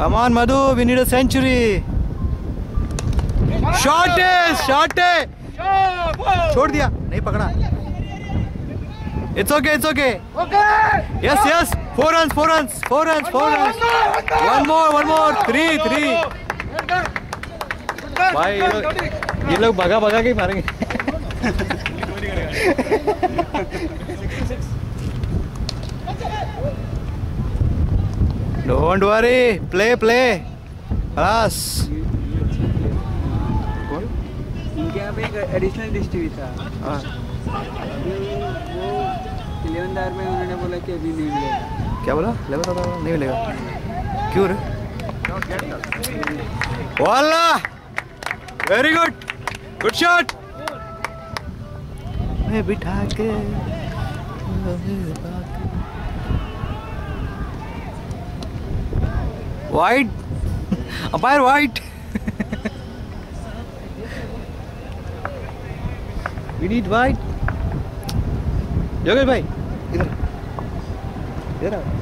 Come on, Madhu. We need a century. Shot it! Shot छोड़ दिया नहीं पकड़ा it's okay it's okay yes yes four run four run four run four run one more one more three three भाई ये लोग भगा भगा के मारेंगे डोंट वरी प्ले प्ले बस इनके यहाँ पे एक एडिशनल डिश टीवी था। अभी वो इलेवन आवर में उन्होंने बोला कि अभी नहीं मिलेगा। क्या बोला? ले बता बता, नहीं मिलेगा। क्यों रे? वाला! वेरी गुड गुड शॉट मैं बिठा के wide umpire wide we need wide Yogesh भाई इधर इधर आओ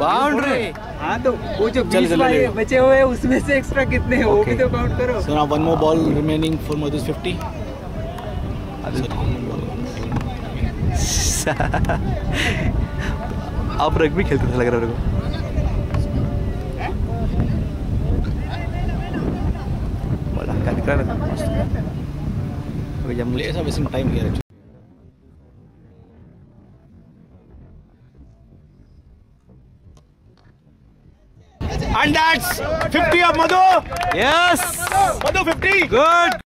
बाउंड्री हाँ तो वो जो चल, चल, वाले बचे हुए हैं उसमें से एक्स्ट्रा कितने हैं? वो भी तो काउंट करो। So now one more ball remaining for Madhu's 50. आप रग्बी खेलते थे लग रहा है मेरे को है मुझे. And that's 50 of Madhu. Yes Madhu 50. Good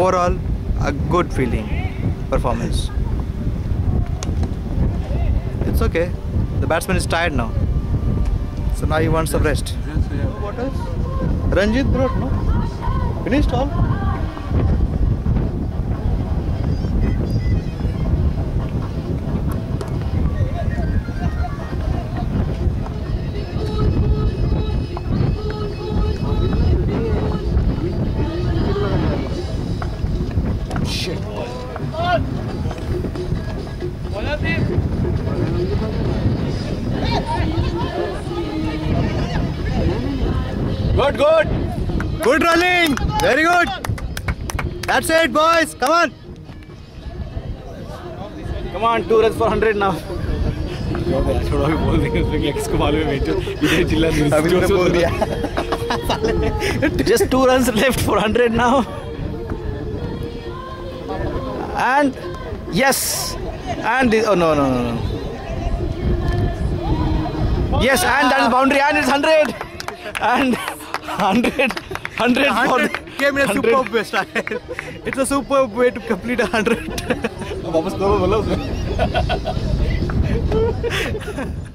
overall a good feeling performance. It's okay. The batsman is tired now. So now he wants some rest. What else ranjit brought no? Finished all good good good running very good that's it boys come on Come on, two runs for 100 now. छोड़ो अभी बोल देंगे उसमें कि किसको मालूम है बेचो इधर चिल्ला नहीं अभी तुमने बोल दिया Just two runs left for 100 now. And yes. And this, oh no no no no. Yes, and that is boundary and it's 100. And 100 100 for 100 came in a 100. superb way style. it's a superb way to complete a 100 वापस करो बोला उसने